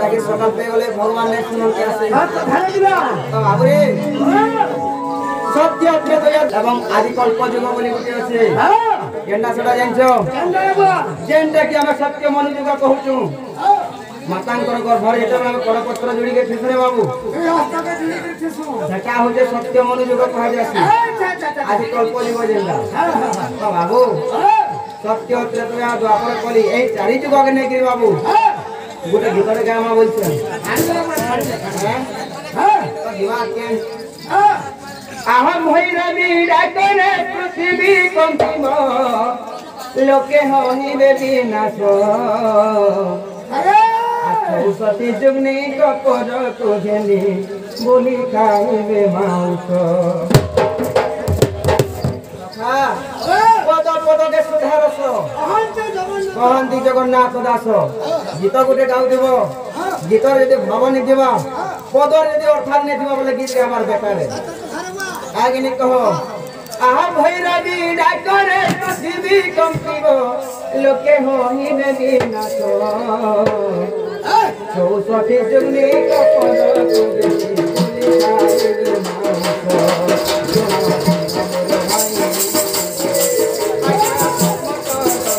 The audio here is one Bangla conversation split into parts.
তাকে সকাল পেয়ে গেলে ভগবান নেই শুনতে আসে ধারে দিবা তো বাবুরে সত্য অক্ষেত এবং আদি কল্প যুগ বলি গোটে আছে হ্যাঁ କେନ୍ଟା ସେଟା ଜାଣିଛ କେନ୍ତା ହେବ ଯେନ୍ଟା କି ଆମେ ସତ୍ୟ ମନୁଯୁଗ କହୁଛୁ ମାତାଙ୍କର ଗର୍ଭରେ ଯେତେବେଳେ ଆମେ କଡ଼ପତ୍ର ଯୋଡ଼ିକି ଥିସୁ ରେ ବାବୁ এই রাস্তাকে দিলি দিছিস ସେଟା ହଉଛି ସତ୍ୟ ମନୁଯୁଗ କୁହାଯାଉଛି ଆଜି କଳ୍ପ ଯୁଗ ଯେନ୍ଟା ତ ବାବୁ ସତ୍ୟ ତ୍ରେତୟା ଦ୍ୱାପର କଲି ଏଇ ଚାରି ଯୁଗକେ ନେଇକିରି ବାବୁ গোটা দোকানে জামা বলছে। হ্যাঁ? আহম ভৈরবী ডাকনে পৃথিবী কম্পিম লোকে হইবে বিনাশ সতী যুগ্নি কপর তুহেনি বলি খাইবে মাংস জগত দেশ ধারস কহନ୍ତି ଜଗନ୍ନାଥ ଦାସ ଗୀତ ଗୋଟେ ଗାଉଥିବ ଗୀତରେ ଯଦି ଭାବ ନେଇଥିବା ପଦରେ ଯଦି ଅର୍ଥାତ ନେଇଥିବା ବୋଲେ ଗୀତ ଗାଇବାର ବେକାର ଆଗିନି କହ আহা ভৈরবী ডাকরে পৃথিবী কম্পিব লোকে হইবে বিনাশ চৌষঠি জুনি কপল কবি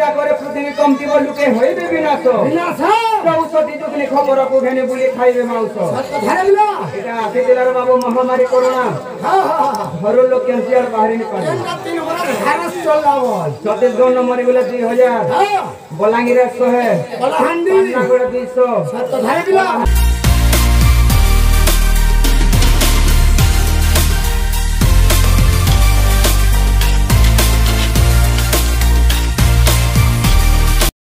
ଏଇଟା କରେ ପୃଥିବୀ କମିଥିବ ଲୋକେ ହୋଇବେ ବିନାଶ ସବୁ ସତୀ ଯୁଗନି ଖବର କୁହେନି ବୁଲି ଖାଇବେ ମାଉସ ଏଇଟା ଆସିଥିଲା ବାବୁ ମହାମାରୀ କରୋନା ଘର ଲୋକ କେମିତି ଆର ବାହାରିନି ଛତିଶଗଡ଼ ନମ୍ବର ବୋଲେ ଦୁଇ ହଜାର ବଲାଙ୍ଗୀର ଶହେ କଳାହାଣ୍ଡି ଦୁଇଶହ